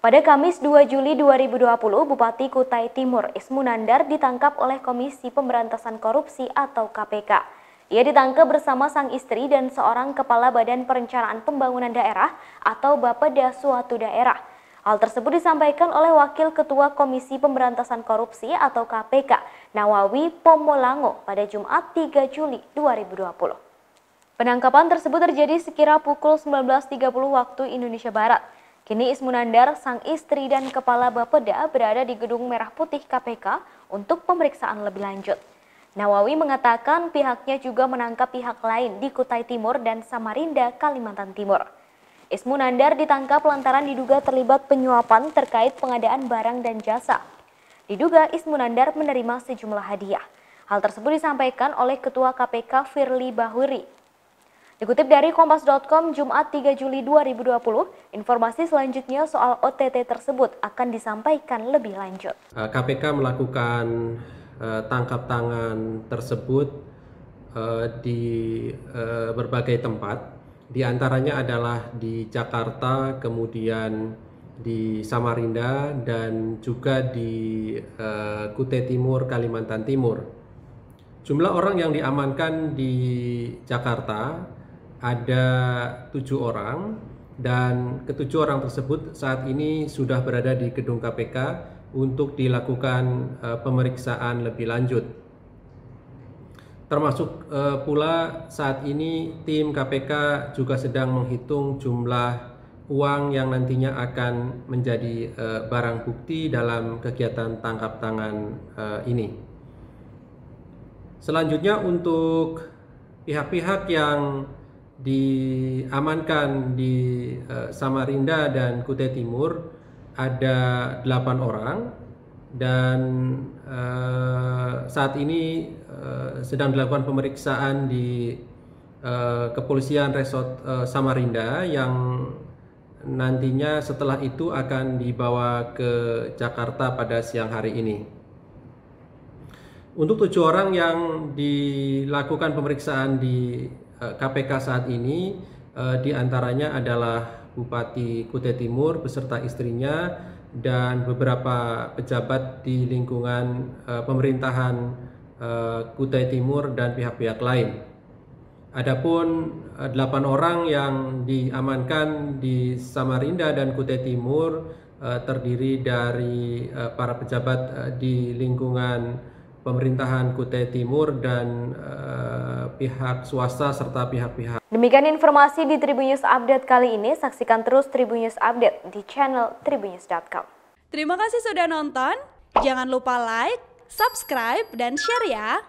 Pada Kamis 2 Juli 2020, Bupati Kutai Timur Ismunandar ditangkap oleh Komisi Pemberantasan Korupsi atau KPK. Ia ditangkap bersama sang istri dan seorang kepala Badan Perencanaan Pembangunan Daerah atau Bapeda suatu daerah. Hal tersebut disampaikan oleh Wakil Ketua Komisi Pemberantasan Korupsi atau KPK, Nawawi Pomolango pada Jumat 3 Juli 2020. Penangkapan tersebut terjadi sekira pukul 19.30 waktu Indonesia Barat. Kini Ismunandar, sang istri dan kepala Bapeda berada di Gedung Merah Putih KPK untuk pemeriksaan lebih lanjut. Nawawi mengatakan pihaknya juga menangkap pihak lain di Kutai Timur dan Samarinda, Kalimantan Timur. Ismunandar ditangkap lantaran diduga terlibat penyuapan terkait pengadaan barang dan jasa. Diduga Ismunandar menerima sejumlah hadiah. Hal tersebut disampaikan oleh Ketua KPK Firly Bahuri. Dikutip dari kompas.com Jumat 3 Juli 2020, informasi selanjutnya soal OTT tersebut akan disampaikan lebih lanjut. KPK eh, melakukan uh, tangkap tangan tersebut uh, di berbagai tempat di antaranya adalah di Jakarta, kemudian di Samarinda, dan juga di uh, Kutai Timur, Kalimantan Timur. Jumlah orang yang diamankan di Jakarta ada tujuh orang, dan ketujuh orang tersebut saat ini sudah berada di gedung KPK untuk dilakukan uh, pemeriksaan lebih lanjut. Termasuk uh, pula saat ini tim KPK juga sedang menghitung jumlah uang yang nantinya akan menjadi uh, barang bukti dalam kegiatan tangkap tangan uh, ini. Selanjutnya untuk pihak-pihak yang diamankan di uh, Samarinda dan Kutai Timur ada delapan orang dan uh, saat ini uh, sedang dilakukan pemeriksaan di kepolisian resort Samarinda yang nantinya setelah itu akan dibawa ke Jakarta pada siang hari ini. Untuk tujuh orang yang dilakukan pemeriksaan di KPK saat ini, uh, di antaranya adalah Bupati Kutai Timur beserta istrinya, dan beberapa pejabat di lingkungan uh, pemerintahan Kutai Timur dan pihak-pihak lain. Adapun delapan orang yang diamankan di Samarinda dan Kutai Timur terdiri dari para pejabat di lingkungan pemerintahan Kutai Timur dan uh, pihak swasta serta pihak-pihak. Demikian informasi di Tribunnews Update kali ini. Saksikan terus Tribunnews Update di channel tribunnews.com. Terima kasih sudah nonton. Jangan lupa like, subscribe, dan share ya.